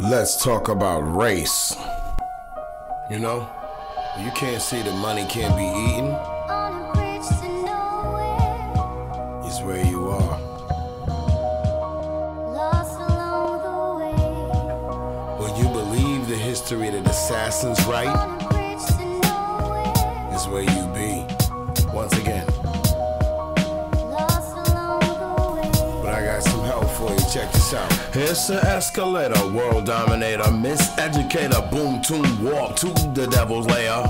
Let's talk about race. You know, you can't see that money can't be eaten. It's where you are. When you believe the history that assassins write, is where you be. Check this out. It's an escalator, world dominator, miseducator, boom, tune, walk to the devil's lair.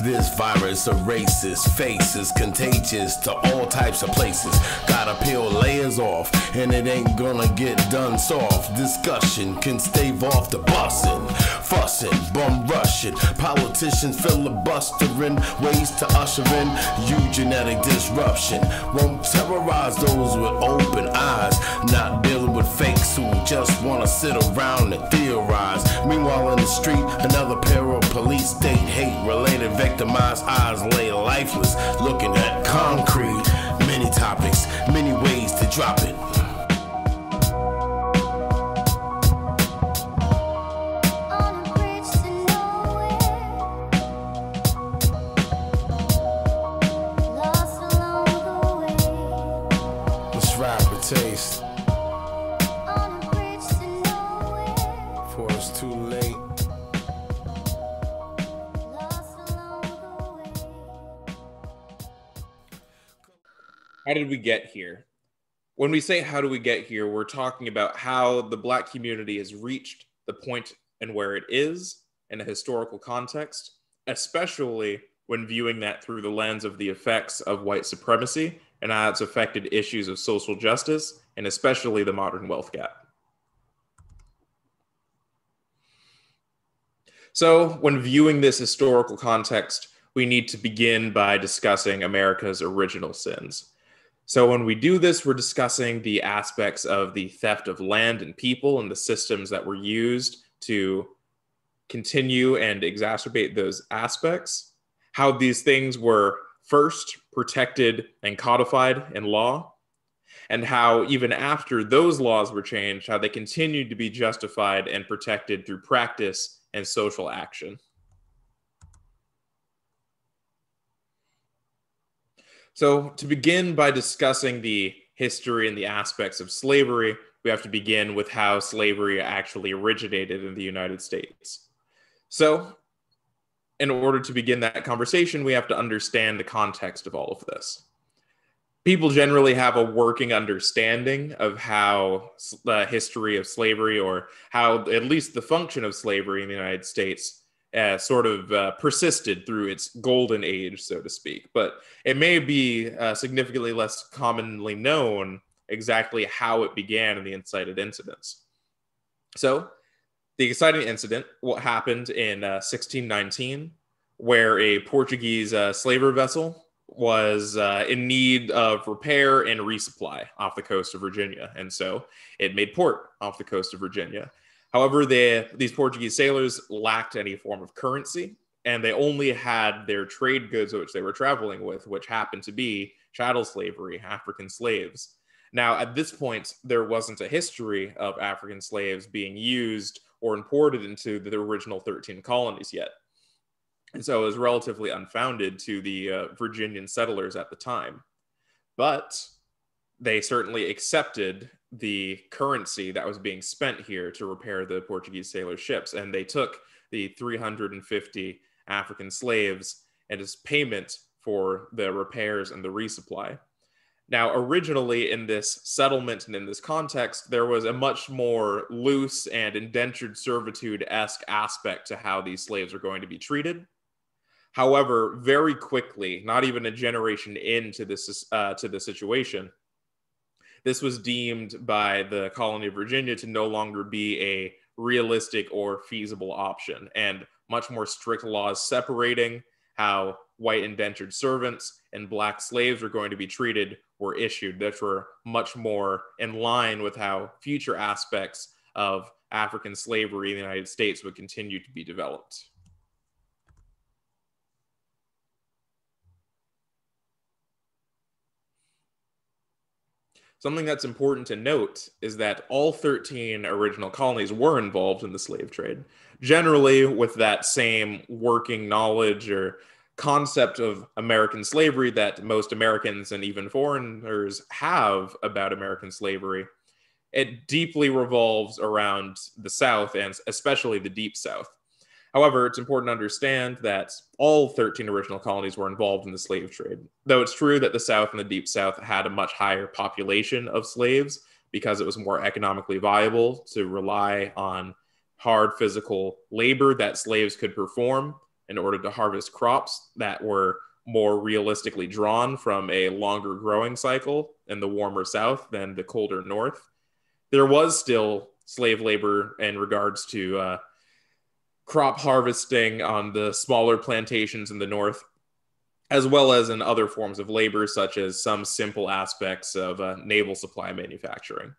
This virus erases faces, contagious to all types of places. Gotta peel layers off, and it ain't gonna get done soft. Discussion can stave off the bussin', fussin', bum rushing, Politicians filibustering ways to usher in eugenetic disruption. Won't terrorize those with open eyes, not dealing with fakes who just wanna sit around and theorize. Meanwhile, in the street, another pair of police state hate related victimized eyes lay lifeless, looking at concrete. Many topics, many ways to drop it. How did we get here? When we say how do we get here, we're talking about how the black community has reached the point and where it is in a historical context, especially when viewing that through the lens of the effects of white supremacy and how it's affected issues of social justice and especially the modern wealth gap. So, when viewing this historical context, we need to begin by discussing America's original sins. So, when we do this, we're discussing the aspects of the theft of land and people and the systems that were used to continue and exacerbate those aspects, how these things were first protected and codified in law, and how even after those laws were changed, how they continued to be justified and protected through practice and social action. So, to begin by discussing the history and the aspects of slavery, we have to begin with how slavery actually originated in the United States. So, in order to begin that conversation, we have to understand the context of all of this. People generally have a working understanding of how the history of slavery, or how at least the function of slavery in the United States, uh, sort of uh, persisted through its golden age, so to speak. But it may be uh, significantly less commonly known exactly how it began in the incited incidents. So, the exciting incident, what happened in uh, 1619, where a Portuguese uh, slaver vessel was uh, in need of repair and resupply off the coast of Virginia. And so it made port off the coast of Virginia. However, they, these Portuguese sailors lacked any form of currency, and they only had their trade goods which they were traveling with, which happened to be chattel slavery, African slaves. Now, at this point, there wasn't a history of African slaves being used or imported into the original 13 colonies yet. And so it was relatively unfounded to the uh, Virginian settlers at the time. But they certainly accepted the currency that was being spent here to repair the Portuguese sailor ships. And they took the 350 African slaves and as payment for the repairs and the resupply. Now, originally in this settlement and in this context, there was a much more loose and indentured servitude esque aspect to how these slaves are going to be treated. However, very quickly, not even a generation into this uh, to the situation, this was deemed by the colony of Virginia to no longer be a realistic or feasible option, and much more strict laws separating how white indentured servants and black slaves were going to be treated were issued that were much more in line with how future aspects of African slavery in the United States would continue to be developed. Something that's important to note is that all 13 original colonies were involved in the slave trade, generally with that same working knowledge or concept of American slavery that most Americans and even foreigners have about American slavery. It deeply revolves around the South and especially the Deep South. However, it's important to understand that all 13 original colonies were involved in the slave trade. Though it's true that the South and the Deep South had a much higher population of slaves because it was more economically viable to rely on hard physical labor that slaves could perform in order to harvest crops that were more realistically drawn from a longer growing cycle in the warmer South than the colder North. There was still slave labor in regards to uh, crop harvesting on the smaller plantations in the north, as well as in other forms of labor, such as some simple aspects of uh, naval supply manufacturing.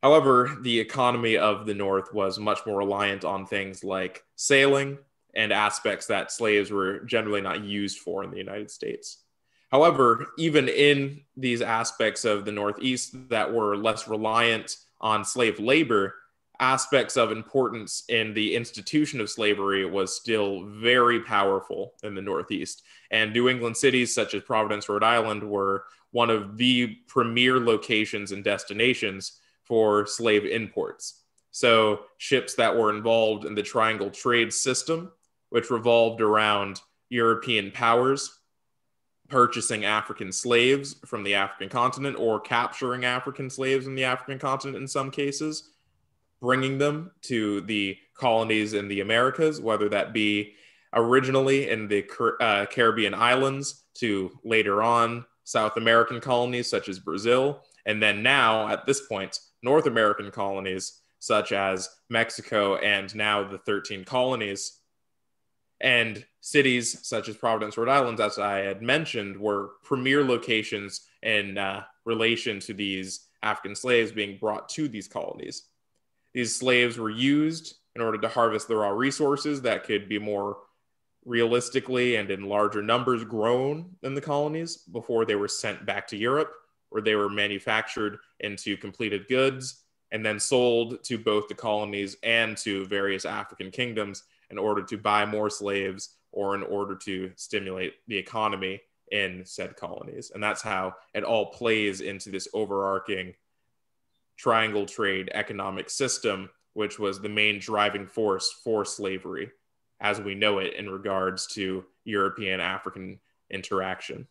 However, the economy of the North was much more reliant on things like sailing and aspects that slaves were generally not used for in the United States. However, even in these aspects of the Northeast that were less reliant on slave labor, aspects of importance in the institution of slavery was still very powerful in the Northeast. And New England cities such as Providence, Rhode Island were one of the premier locations and destinations for slave imports. So, ships that were involved in the triangle trade system, which revolved around European powers purchasing African slaves from the African continent or capturing African slaves in the African continent in some cases bringing them to the colonies in the Americas, whether that be originally in the uh, Caribbean islands to later on South American colonies such as Brazil, and then now at this point, North American colonies such as Mexico and now the 13 colonies. And cities such as Providence, Rhode Island, as I had mentioned, were premier locations in uh, relation to these African slaves being brought to these colonies. These slaves were used in order to harvest the raw resources that could be more realistically and in larger numbers grown in the colonies before they were sent back to Europe, where they were manufactured into completed goods and then sold to both the colonies and to various African kingdoms in order to buy more slaves or in order to stimulate the economy in said colonies. And that's how it all plays into this overarching triangle trade economic system, which was the main driving force for slavery as we know it in regards to European African interaction.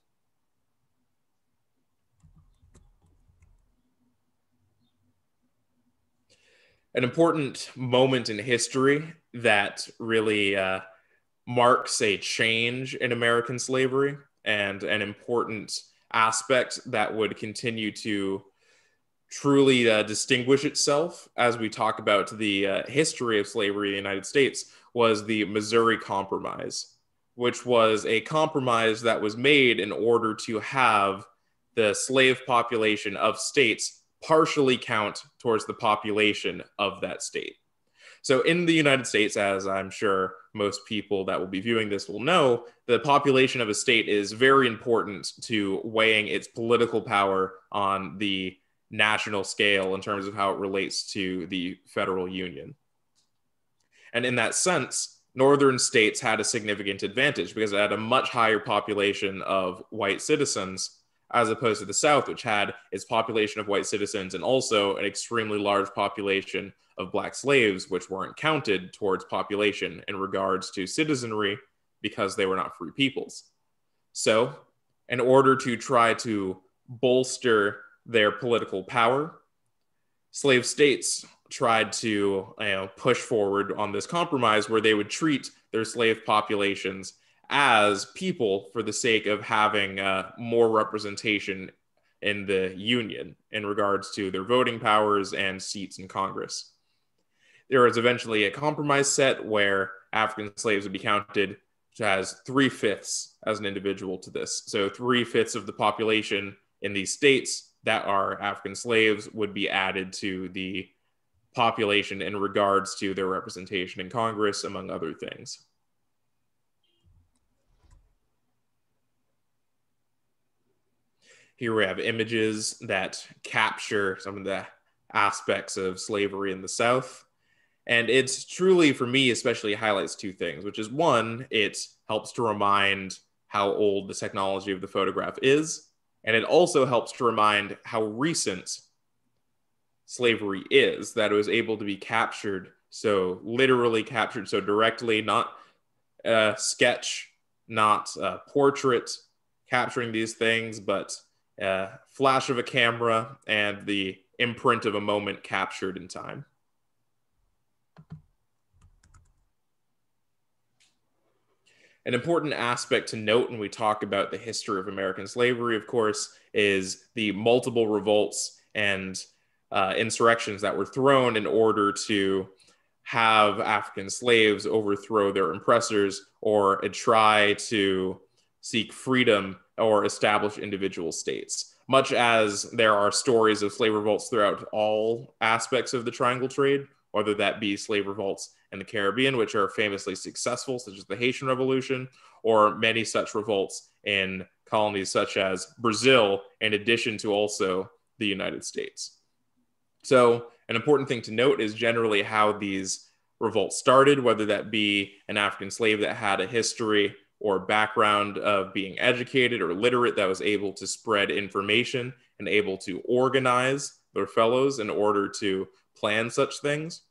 An important moment in history that really uh, marks a change in American slavery and an important aspect that would continue to truly uh, distinguish itself as we talk about the uh, history of slavery in the United States was the Missouri Compromise, which was a compromise that was made in order to have the slave population of states partially count towards the population of that state. So, in the United States, as I'm sure most people that will be viewing this will know, the population of a state is very important to weighing its political power on the national scale in terms of how it relates to the federal union. And in that sense, northern states had a significant advantage because it had a much higher population of white citizens as opposed to the south which had its population of white citizens and also an extremely large population of black slaves which weren't counted towards population in regards to citizenry because they were not free peoples so in order to try to bolster their political power. Slave states tried to you know, push forward on this compromise where they would treat their slave populations as people for the sake of having uh, more representation in the union in regards to their voting powers and seats in Congress. There was eventually a compromise set where African slaves would be counted as three fifths as an individual to this. So, three fifths of the population in these states that are African slaves would be added to the population in regards to their representation in Congress, among other things. here we have images that capture some of the aspects of slavery in the South. And it's truly, for me, especially highlights two things, which is one, it helps to remind how old the technology of the photograph is. And it also helps to remind how recent slavery is, that it was able to be captured so literally captured so directly, not sketch, not portrait capturing these things, but flash of a camera and the imprint of a moment captured in time. An important aspect to note when we talk about the history of American slavery, of course, is the multiple revolts and uh, insurrections that were thrown in order to have African slaves overthrow their oppressors or try to seek freedom or establish individual states. Much as there are stories of slave revolts throughout all aspects of the triangle trade, whether that be slave revolts in the Caribbean, which are famously successful, such as the Haitian Revolution, or many such revolts in colonies such as Brazil, in addition to also the United States. So, an important thing to note is generally how these revolts started, whether that be an African slave that had a history or background of being educated or literate that was able to spread information and able to organize their fellows in order to plan such things,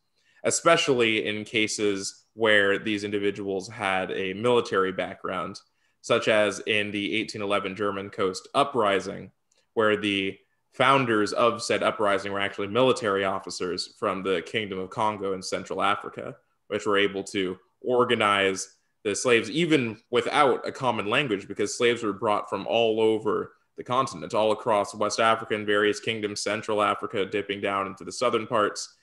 especially in cases where these individuals had a military background, such as in the 1811 German Coast Uprising, where the founders of said uprising were actually military officers from the Kingdom of Congo in Central Africa, which were able to organize the slaves even without a common language because slaves were brought from all over the continent, all across West Africa and various kingdoms, Central Africa, dipping down into the southern parts.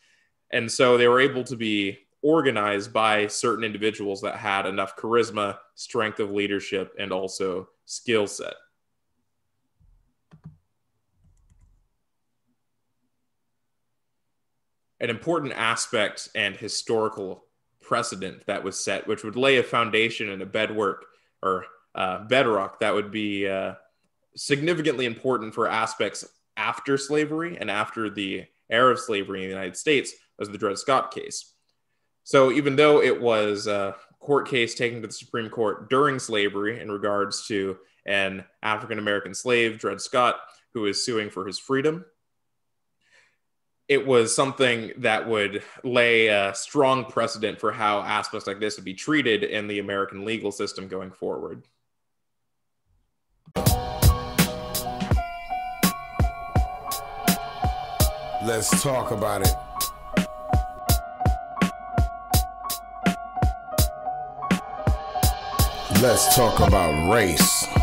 And so they were able to be organized by certain individuals that had enough charisma, strength of leadership, and also skill set. an important aspect and historical precedent that was set, which would lay a foundation and a bedwork or uh, bedrock that would be uh, significantly important for aspects after slavery and after the era of slavery in the United States was the Dred Scott case. So even though it was a court case taken to the Supreme Court during slavery in regards to an African American slave, Dred Scott, who is suing for his freedom, it was something that would lay a strong precedent for how aspects like this would be treated in the American legal system going forward. Let's talk about it. Let's talk about race.